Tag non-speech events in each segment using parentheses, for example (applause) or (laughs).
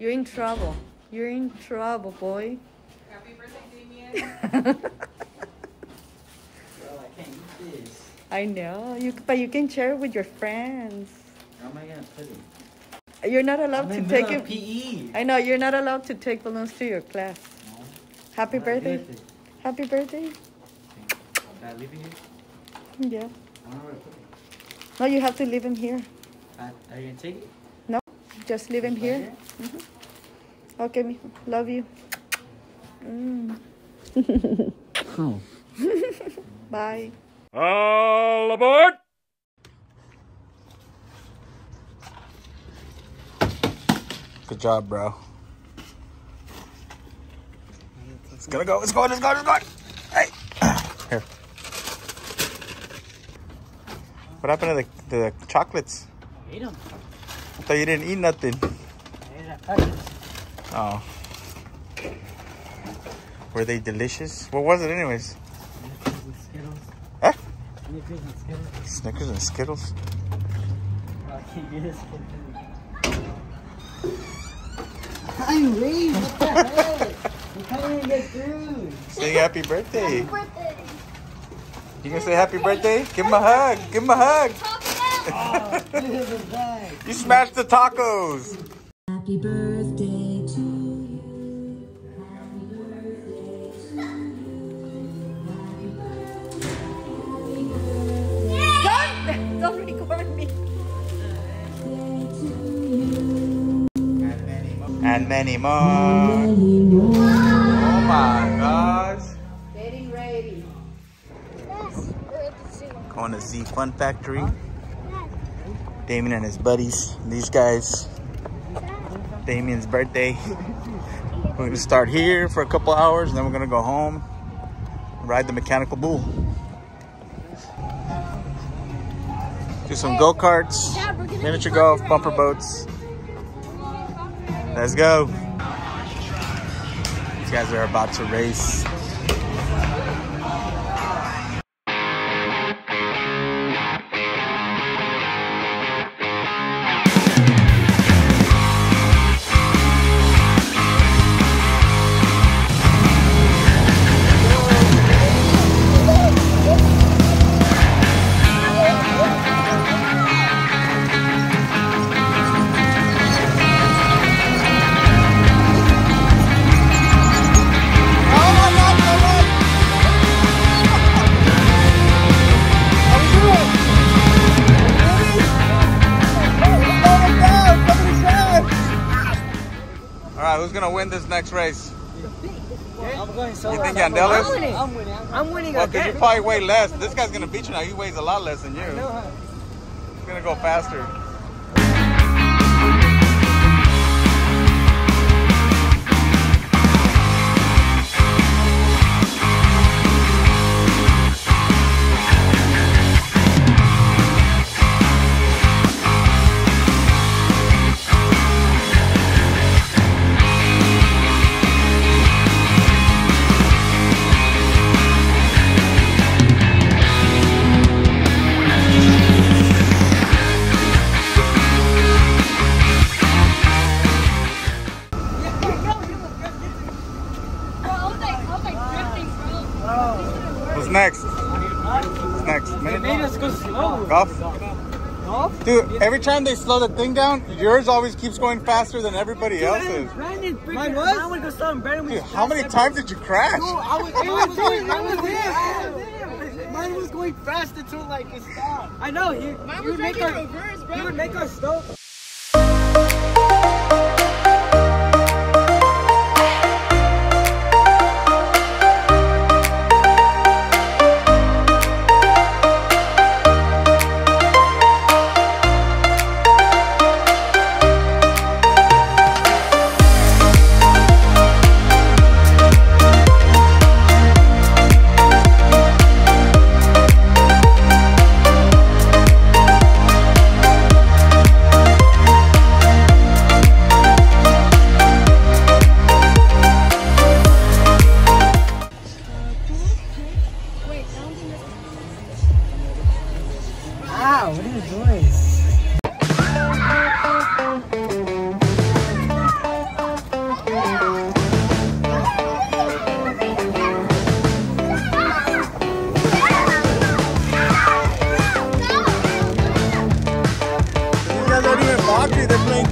You're in trouble. You're in trouble, boy. Happy birthday, Damian. (laughs) Bro, I can't eat this. I know. You, but you can share it with your friends. How am I gonna put it? You're not allowed I'm to in take it. PE. I know you're not allowed to take balloons to your class. No, Happy I'm birthday. good. Happy birthday. Can I leave it here? Yeah. I don't know where to put it. No, you have to leave him here. Uh, Are you gonna take it? No, just leave him Right here. Okay, mijo. Love you. Mm. Oh. (laughs) Bye. All aboard! Good job, bro. It's gonna go, it's going, it's going, it's going. Hey, here. What happened to the, the chocolates? Ate them. I thought you didn't eat nothing. Oh. Were they delicious? What was it, anyways? Skittles. Huh? Snickers and Skittles. Snickers and Skittles. I can't get this. I'm late. What the heck? You can't even get through. Say happy birthday. birthday. You gonna say happy birthday? Give him a hug. Give him a hug. Oh, this is bad. You smashed the tacos. Happy birthday And many. Oh my gosh. Getting ready. Going to Z Fun Factory. Damian and his buddies. These guys. Damian's birthday. (laughs) We're gonna start here for a couple hours and then we're gonna go home. Ride the mechanical bull. Do some go-karts, miniature golf, bumper boats. Let's go. These guys are about to race. Gonna win this next race? I'm going solo. You think I'm Yandelis? winning. I'm winning. I'm winning Well, because you probably weigh less. This guy's gonna beat you now. He weighs a lot less than you. No, huh? He's gonna go faster. Us go slow. golf. Golf? Dude, every time they slow the thing down, yours always keeps going faster than everybody else's. Brandon, freaking, Mine was? I would go slow and Brandon Dude, how many times did you crash? I was, I was going, I was (laughs) there. Mine was going fast until like it stopped. I know, he, he would make our, he would make us slow.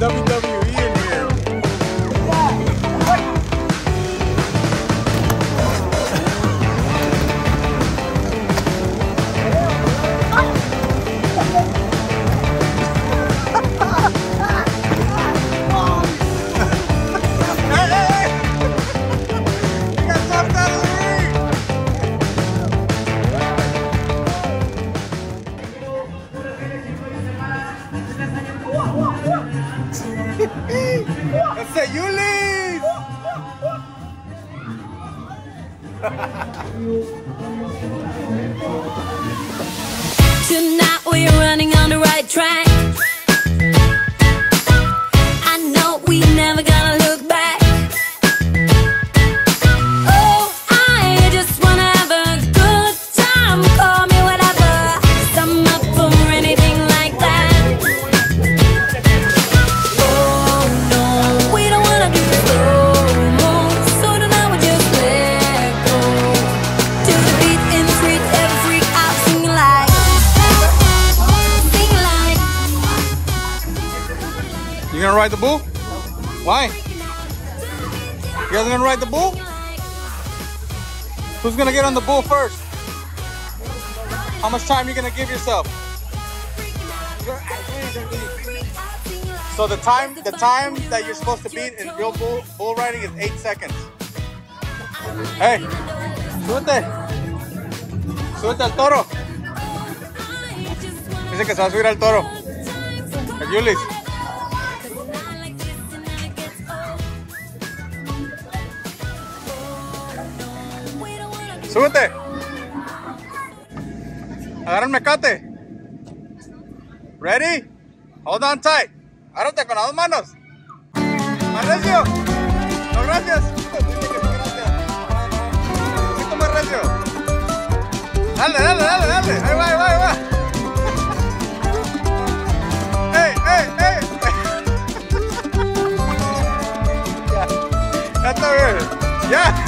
Actually, on You guys gonna ride the bull? Who's gonna get on the bull first? How much time are you gonna give yourself? So the time the time that you're supposed to beat in real bull bull riding is eight seconds. Hey, súbete. Súbete al toro. Dice que se va a subir al toro. El. Súbete. Agarra el mecate. Ready? Hold on tight. Agárrate con las dos manos. Más recio. No, gracias. Un poquito más recio. Dale, dale, dale, dale. Ahí va, ahí va, ahí va. ¡Ey, ey, ey! (laughs) ya, ya está bien. Ya.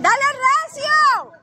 Dale recio.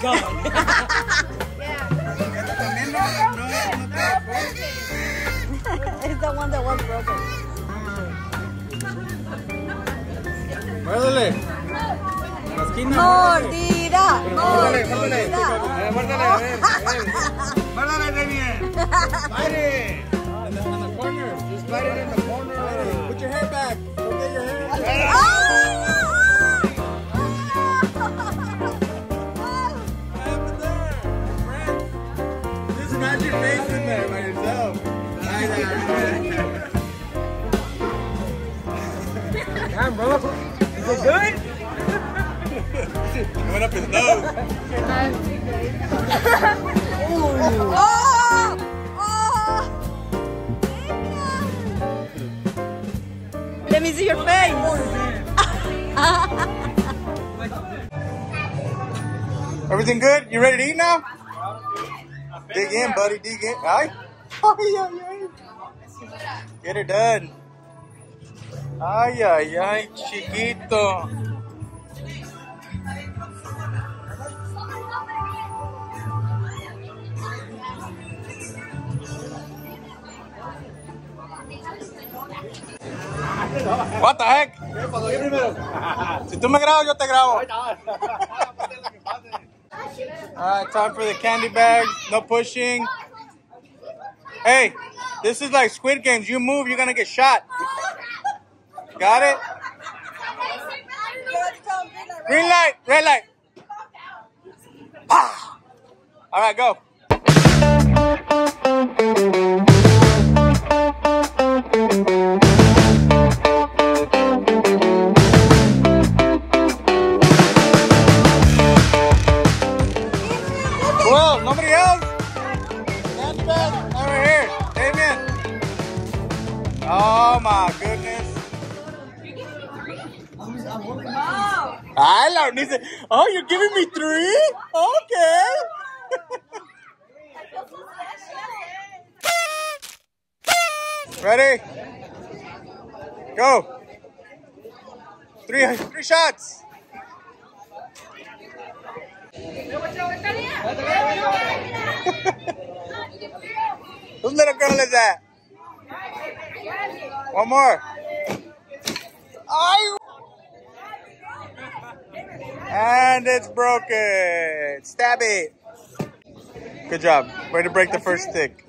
God. it's the one that was broken. Muérdele. La esquina. Mordida. Muérdele. Muérdele, face in there by yourself. Damn, bro. Is it good? It went up his nose. Oh! Oh! Let me see your face. Everything good? You ready to eat now? Dig in, buddy. Dig in. Ay. Ay, ay, ay. Get it done. Ay, ay, ay, chiquito. What the heck? Si tú me grabas, yo te grabo. Alright, time for the candy bag. No pushing. Hey, this is like Squid Games. You move, you're gonna get shot. Got it? Green light, red light. Ah! Alright, go. Little girl is that? One more. And it's broken. Stab it. Good job. Way to break the first stick.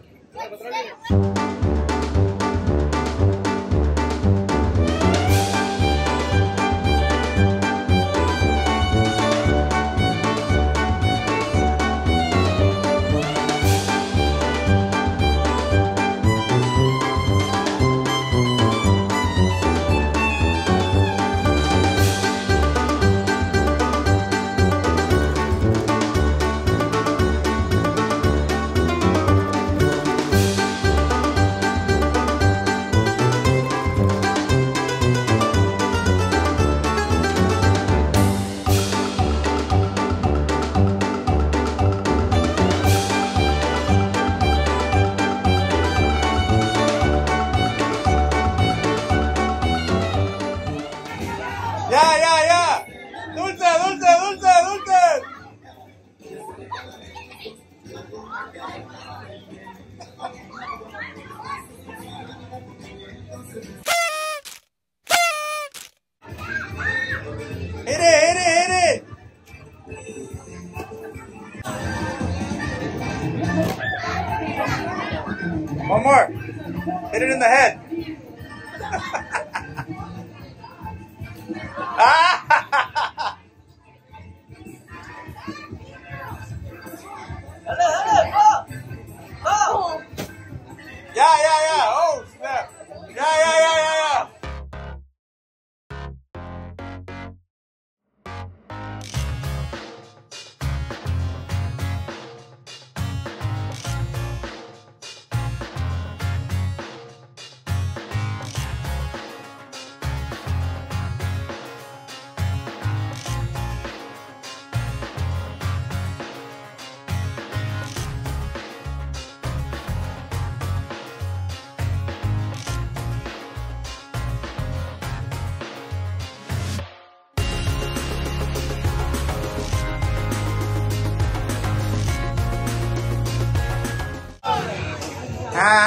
In the head.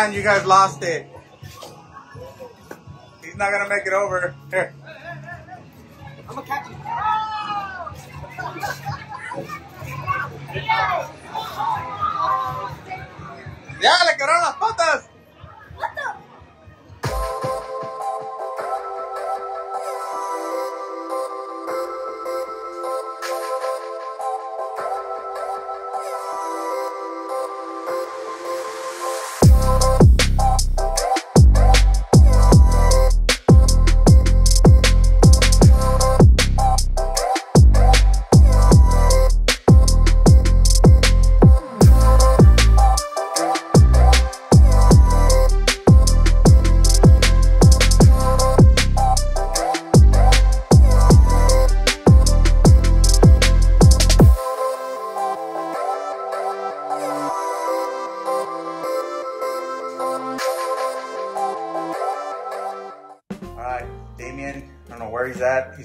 And you guys lost it. He's not gonna make it over. (laughs) Here. I'm gonna catch it. (laughs) Ya le quebraron las patas.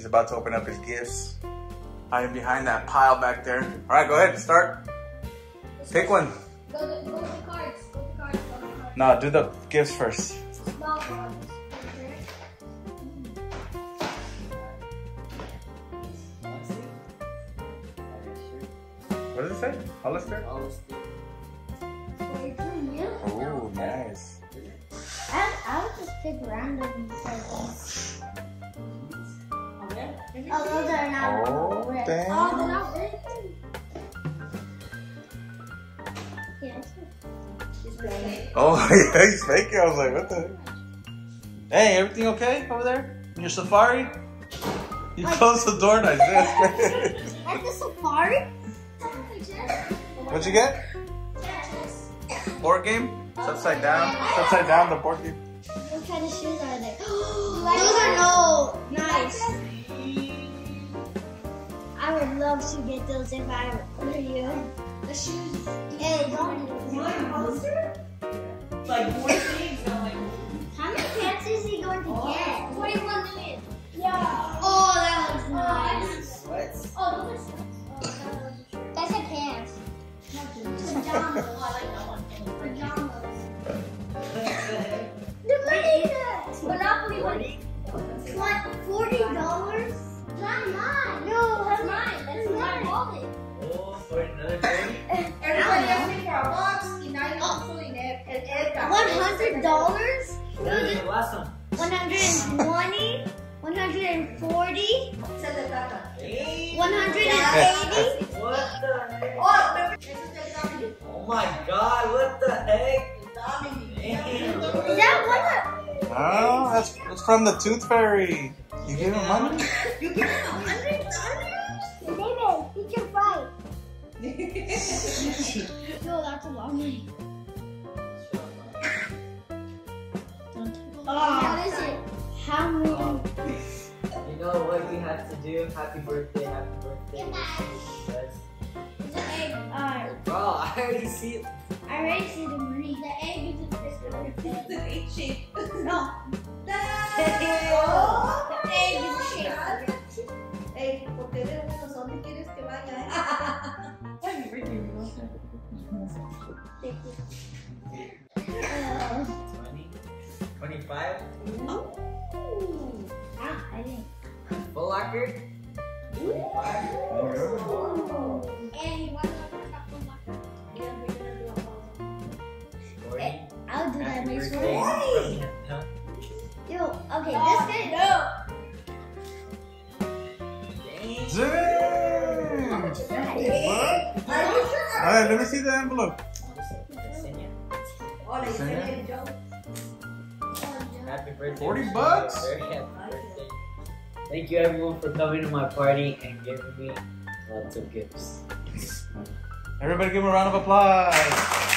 About to open up his gifts. I am behind that pile back there. Alright, go ahead, and start. Pick one. Go to, go to cards. Go to cards. Go to cards. No, do the gifts first. Small cards. What does it say? Hollister? Okay. Oh, nice. I, I would just pick random presents. Oh, those are not Oh, red. dang. Oh, they're not red. Yeah, Oh, yeah, he's faking. I was like, what the heck? Hey, everything okay over there? In your safari? You closed the door nice. That's (laughs) At the safari? What'd you get? Board game? It's upside down. It's upside down, the board game. What kind of shoes are they? (gasps) Those are no nice. I would love to get those if I were you. The shoes. Hey, don't. Like more things. I'm like, How many pants is he going to get? 21 million. Yeah. Oh, that looks oh, nice. what? Oh, those are sweats. Oh, that's a pants. Pajamas. (laughs) Oh, I like that one. Pajamas. Look at this. Monopoly money. What? Forty dollars? Not mine. No, that's mine. That's my wallet. Oh, for another thing? Everybody asked me for a box y nadie Oh. puso dinero. El Edgar. One hundred dollars? That the last one. One hundred and twenty? One hundred and forty? Se te trata. Hey, One hundred and eighty? What the heck? Oh, remember, ese es el Oh my god, what the heck? Dominic. Is that what Oh, that's, that's from the Tooth Fairy. You gave him money? (laughs) You give him a a hundred hundred dollars? David, he can fight. No, that's a lot of money. What is it? How many? You know what we have to do? Happy birthday, happy birthday. Because- It's an egg. Uh, Bro, I already see it. I already see the money. The egg is a biscuit. It's an eight shape. No, Oh, the egg is a. Ey, ¿por qué de unos? ¿Dónde quieres que vaya? Uh, 20, 25, ah, I didn't. full locker. 25, And you want to talk about Yeah, we're gonna do a pause. 40. I'll do that Happy next birthday. one. Huh? Yo, okay, this guy. No. Dang. Dang! How much is that? Are you sure? Alright, let me see the envelope. Yesenia. Hola, yo soy Yeah. Lady Joe. Happy birthday. 40 bucks? Birthday. Thank you everyone for coming to my party and giving me lots of gifts. Everybody give him a round of applause.